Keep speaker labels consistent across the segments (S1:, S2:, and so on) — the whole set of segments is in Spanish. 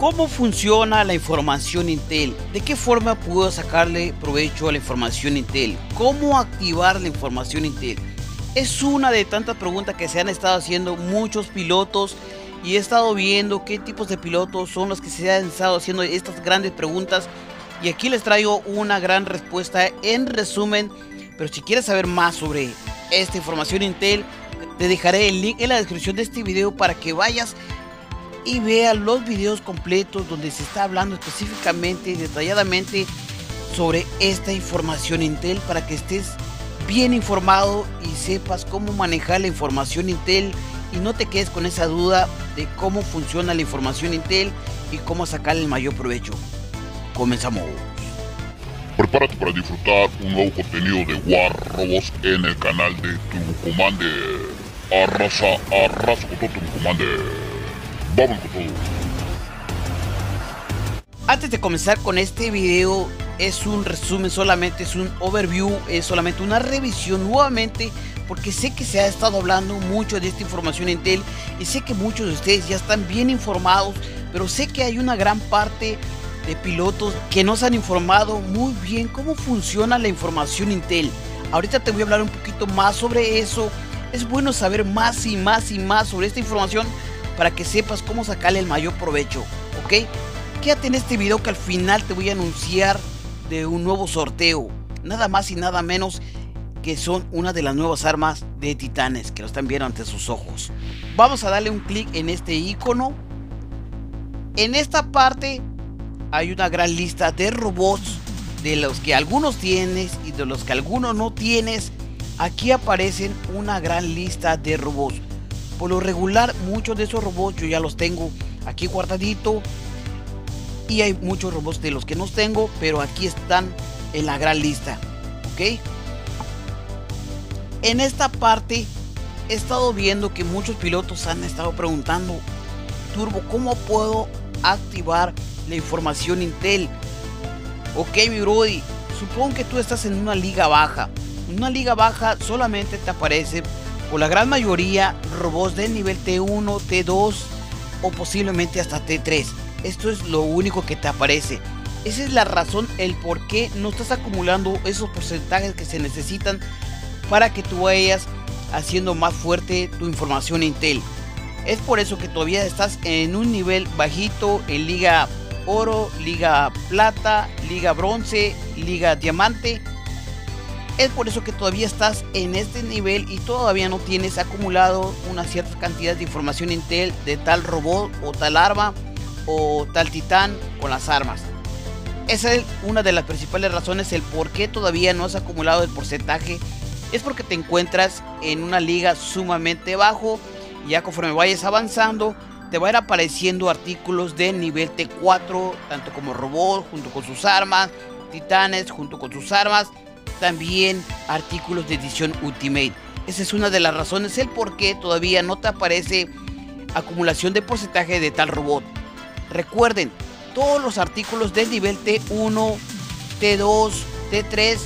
S1: ¿Cómo funciona la información Intel? ¿De qué forma puedo sacarle provecho a la información Intel? ¿Cómo activar la información Intel? Es una de tantas preguntas que se han estado haciendo muchos pilotos y he estado viendo qué tipos de pilotos son los que se han estado haciendo estas grandes preguntas y aquí les traigo una gran respuesta en resumen, pero si quieres saber más sobre esta información Intel, te dejaré el link en la descripción de este video para que vayas y vea los videos completos donde se está hablando específicamente y detalladamente sobre esta información Intel para que estés bien informado y sepas cómo manejar la información Intel y no te quedes con esa duda de cómo funciona la información Intel y cómo sacar el mayor provecho. Comenzamos.
S2: Prepárate para disfrutar un nuevo contenido de War Robots en el canal de Turbo Commander. Arrasa, arrasa con todo Turbo Commander.
S1: Antes de comenzar con este video, es un resumen solamente, es un overview, es solamente una revisión nuevamente, porque sé que se ha estado hablando mucho de esta información Intel y sé que muchos de ustedes ya están bien informados, pero sé que hay una gran parte de pilotos que no se han informado muy bien cómo funciona la información Intel. Ahorita te voy a hablar un poquito más sobre eso. Es bueno saber más y más y más sobre esta información para que sepas cómo sacarle el mayor provecho, ¿ok? Quédate en este video que al final te voy a anunciar de un nuevo sorteo, nada más y nada menos que son una de las nuevas armas de titanes que lo están viendo ante sus ojos. Vamos a darle un clic en este icono. En esta parte hay una gran lista de robots de los que algunos tienes y de los que algunos no tienes. Aquí aparecen una gran lista de robots. Por lo regular, muchos de esos robots yo ya los tengo aquí guardadito. Y hay muchos robots de los que no tengo, pero aquí están en la gran lista. ¿Ok? En esta parte he estado viendo que muchos pilotos han estado preguntando, Turbo, ¿cómo puedo activar la información Intel? Ok, mi Brody, supongo que tú estás en una liga baja. En una liga baja solamente te aparece por la gran mayoría robots de nivel T1, T2 o posiblemente hasta T3. Esto es lo único que te aparece. Esa es la razón, el por qué no estás acumulando esos porcentajes que se necesitan para que tú vayas haciendo más fuerte tu información Intel. Es por eso que todavía estás en un nivel bajito en Liga Oro, Liga Plata, Liga Bronce, Liga Diamante es por eso que todavía estás en este nivel y todavía no tienes acumulado una cierta cantidad de información Intel de tal robot o tal arma o tal titán con las armas. Esa es una de las principales razones el por qué todavía no has acumulado el porcentaje. Es porque te encuentras en una liga sumamente bajo y ya conforme vayas avanzando te van a ir apareciendo artículos de nivel T4, tanto como robot junto con sus armas, titanes junto con sus armas también artículos de edición Ultimate. Esa es una de las razones, el por qué todavía no te aparece acumulación de porcentaje de tal robot. Recuerden, todos los artículos del nivel T1, T2, T3,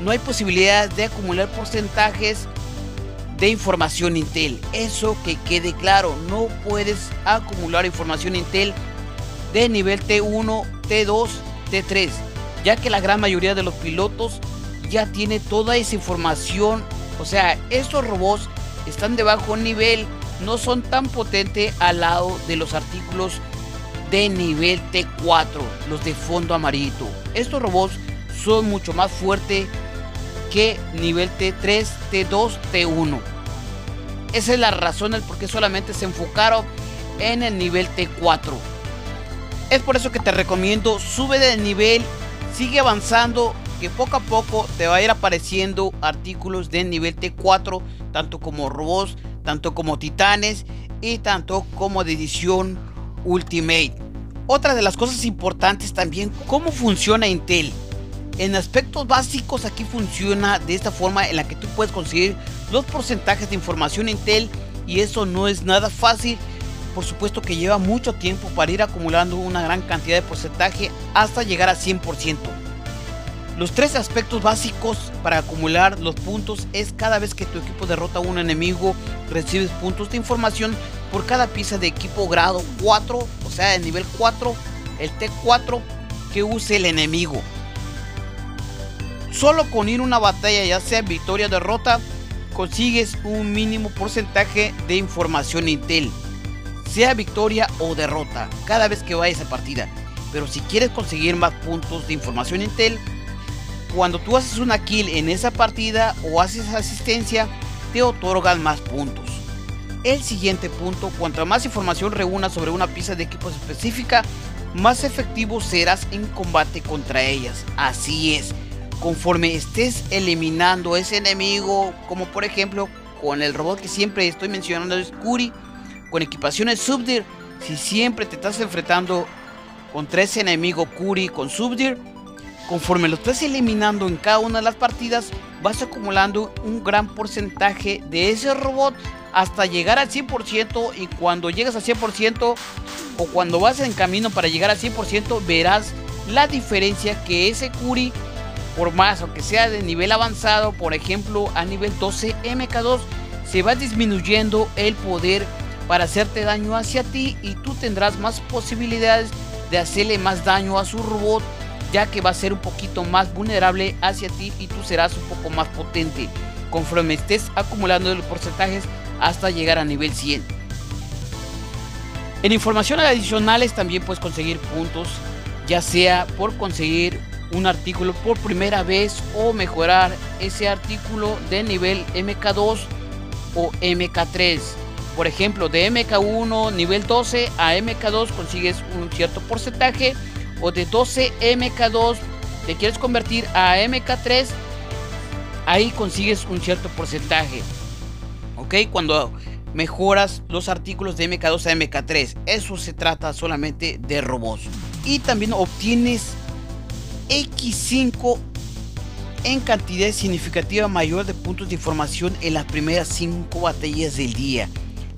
S1: no hay posibilidad de acumular porcentajes de información Intel. Eso que quede claro, no puedes acumular información Intel de nivel T1, T2, T3, ya que la gran mayoría de los pilotos ya tiene toda esa información. O sea, estos robots están de bajo nivel, no son tan potentes al lado de los artículos de nivel T4, los de fondo amarillito. Estos robots son mucho más fuertes que nivel T3, T2, T1. Esa es la razón del por qué solamente se enfocaron en el nivel T4. Es por eso que te recomiendo, sube de nivel, sigue avanzando que poco a poco te va a ir apareciendo artículos de nivel T4, tanto como robots, tanto como titanes y tanto como de edición Ultimate. Otra de las cosas importantes también, cómo funciona Intel. En aspectos básicos aquí funciona de esta forma en la que tú puedes conseguir los porcentajes de información Intel y eso no es nada fácil. Por supuesto que lleva mucho tiempo para ir acumulando una gran cantidad de porcentaje hasta llegar a 100%. Los tres aspectos básicos para acumular los puntos es cada vez que tu equipo derrota a un enemigo, recibes puntos de información por cada pieza de equipo grado 4, o sea, de nivel 4, el T4 que use el enemigo. Solo con ir una batalla, ya sea victoria o derrota, consigues un mínimo porcentaje de información Intel, sea victoria o derrota, cada vez que vayas a partida. Pero si quieres conseguir más puntos de información Intel, cuando tú haces una kill en esa partida o haces asistencia, te otorgan más puntos. El siguiente punto, cuanto más información reúnas sobre una pieza de equipos específica, más efectivo serás en combate contra ellas. Así es, conforme estés eliminando ese enemigo, como por ejemplo con el robot que siempre estoy mencionando es Kuri, con equipaciones Subdir, si siempre te estás enfrentando contra ese enemigo Kuri con Subdir, conforme lo estás eliminando en cada una de las partidas, vas acumulando un gran porcentaje de ese robot hasta llegar al 100% y cuando llegas al 100% o cuando vas en camino para llegar al 100% verás la diferencia que ese Kuri por más o que sea de nivel avanzado por ejemplo a nivel 12 MK2 se va disminuyendo el poder para hacerte daño hacia ti y tú tendrás más posibilidades de hacerle más daño a su robot ya que va a ser un poquito más vulnerable hacia ti y tú serás un poco más potente conforme estés acumulando los porcentajes hasta llegar a nivel 100. En informaciones adicionales también puedes conseguir puntos, ya sea por conseguir un artículo por primera vez o mejorar ese artículo de nivel MK2 o MK3. Por ejemplo, de MK1 nivel 12 a MK2 consigues un cierto porcentaje o de 12 MK2 te quieres convertir a MK3, ahí consigues un cierto porcentaje. ¿Ok? Cuando mejoras los artículos de MK2 a MK3. Eso se trata solamente de robots. Y también obtienes X5 en cantidad significativa mayor de puntos de información en las primeras 5 batallas del día.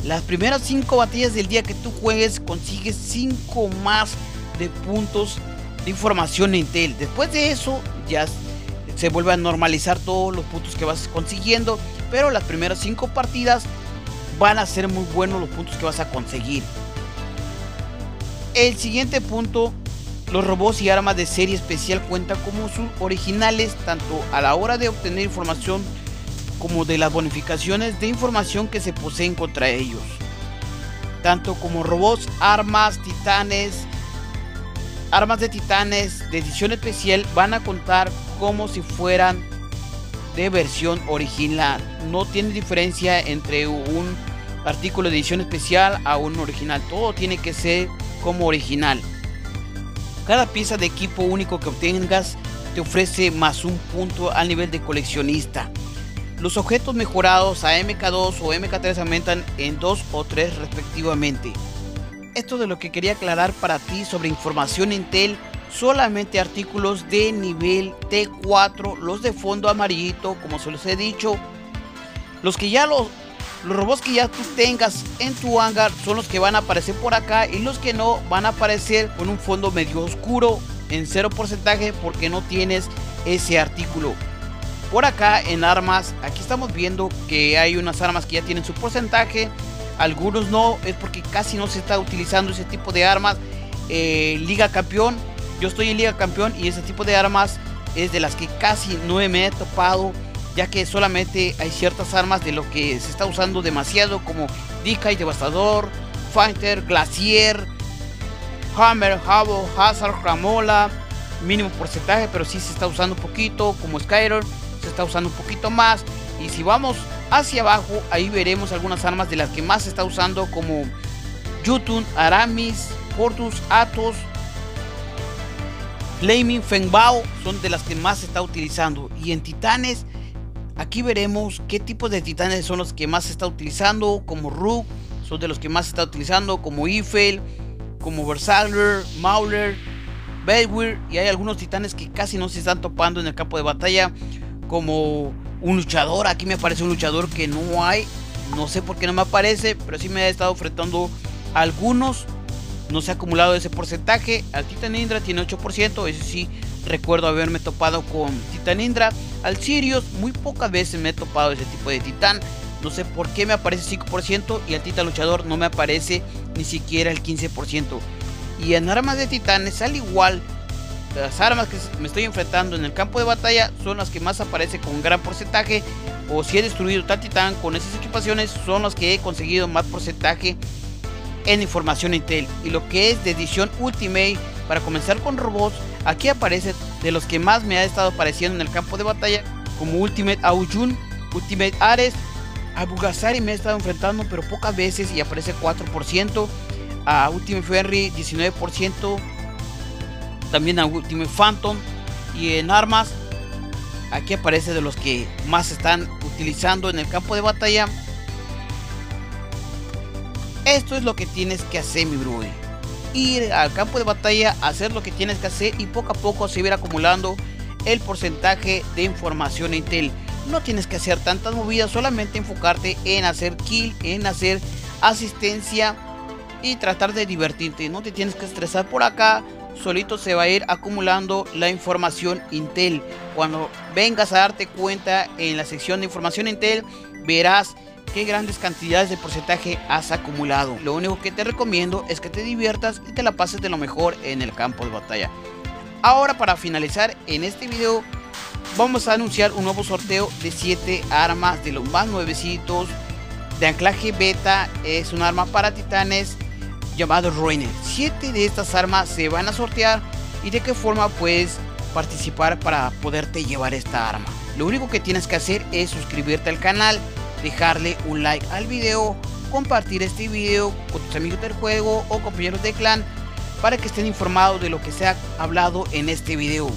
S1: Las primeras 5 batallas del día que tú juegues consigues 5 más de puntos de información Intel. Después de eso ya se vuelve a normalizar todos los puntos que vas consiguiendo. Pero las primeras 5 partidas van a ser muy buenos los puntos que vas a conseguir. El siguiente punto, los robots y armas de serie especial cuentan como sus originales tanto a la hora de obtener información como de las bonificaciones de información que se poseen contra ellos. Tanto como robots, armas, titanes, armas de titanes de edición especial van a contar como si fueran de versión original. No tiene diferencia entre un artículo de edición especial a un original. Todo tiene que ser como original. Cada pieza de equipo único que obtengas te ofrece más un punto al nivel de coleccionista. Los objetos mejorados a MK2 o MK3 aumentan en 2 o 3 respectivamente. Esto de lo que quería aclarar para ti sobre información Intel, solamente artículos de nivel T4, los de fondo amarillito, como se los he dicho. Los que ya los robots que ya tú tengas en tu hangar son los que van a aparecer por acá y los que no van a aparecer con un fondo medio oscuro en cero porcentaje porque no tienes ese artículo. Por acá en armas, aquí estamos viendo que hay unas armas que ya tienen su porcentaje, algunos no, es porque casi no se está utilizando ese tipo de armas. Eh, Liga Campeón, yo estoy en Liga Campeón y ese tipo de armas es de las que casi no me he topado ya que solamente hay ciertas armas de lo que se está usando demasiado como y Devastador, Fighter, Glacier, Hammer, Havo, Hazard, Ramola, mínimo porcentaje, pero sí se está usando un poquito, como Skyler, se está usando un poquito más. Y si vamos hacia abajo, ahí veremos algunas armas de las que más se está usando, como Jutun, Aramis, Portus, Atos, Flaming, Fengbao, son de las que más se está utilizando. Y en Titanes, Aquí veremos qué tipos de titanes son los que más se está utilizando, como Rook, son de los que más se está utilizando, como Eiffel, como Versailles, Mauler, Bedwir, y hay algunos titanes que casi no se están topando en el campo de batalla, como un luchador, aquí me aparece un luchador que no hay, no sé por qué no me aparece, pero sí me ha estado enfrentando algunos, no se ha acumulado ese porcentaje, al Titan Indra tiene 8%, ese sí recuerdo haberme topado con Titan Indra, al Sirius muy pocas veces me he topado ese tipo de titán. No sé por qué me aparece 5% y al titán luchador no me aparece ni siquiera el 15%. Y en armas de titanes, al igual, las armas que me estoy enfrentando en el campo de batalla son las que más aparecen con gran porcentaje. O si he destruido tal con esas equipaciones, son las que he conseguido más porcentaje en información Intel. Y lo que es de edición Ultimate, para comenzar con robots, aquí aparece de los que más me ha estado apareciendo en el campo de batalla, como Ultimate Aoyun, Ultimate Ares, a me he estado enfrentando, pero pocas veces y aparece 4%. A Ultimate Ferry 19%. También a Ultimate Phantom. Y en armas, aquí aparece de los que más están utilizando en el campo de batalla. Esto es lo que tienes que hacer, mi bro. Ir al campo de batalla, hacer lo que tienes que hacer y poco a poco se ir acumulando el porcentaje de información Intel. No tienes que hacer tantas movidas, solamente enfocarte en hacer kill, en hacer asistencia y tratar de divertirte. No te tienes que estresar por acá, solito se va a ir acumulando la información Intel. Cuando vengas a darte cuenta en la sección de información Intel, verás qué grandes cantidades de porcentaje has acumulado. Lo único que te recomiendo es que te diviertas y te la pases de lo mejor en el campo de batalla. Ahora para finalizar en este video vamos a anunciar un nuevo sorteo de 7 armas de los más nuevecitos de anclaje beta. Es un arma para titanes llamado Ruiner. 7 de estas armas se van a sortear y de qué forma puedes participar para poderte llevar esta arma. Lo único que tienes que hacer es suscribirte al canal dejarle un like al video, compartir este video con tus amigos del juego o compañeros de clan para que estén informados de lo que se ha hablado en este video.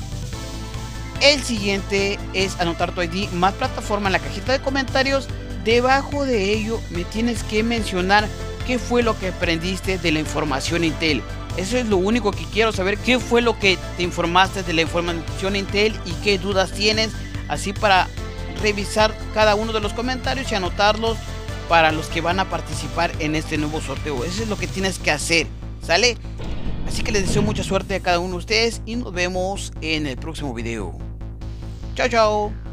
S1: El siguiente es anotar tu ID más plataforma en la cajita de comentarios. Debajo de ello me tienes que mencionar qué fue lo que aprendiste de la información Intel. Eso es lo único que quiero saber, qué fue lo que te informaste de la información Intel y qué dudas tienes, así para revisar cada uno de los comentarios y anotarlos para los que van a participar en este nuevo sorteo. Eso es lo que tienes que hacer, ¿sale? Así que les deseo mucha suerte a cada uno de ustedes y nos vemos en el próximo video. Chao, chao.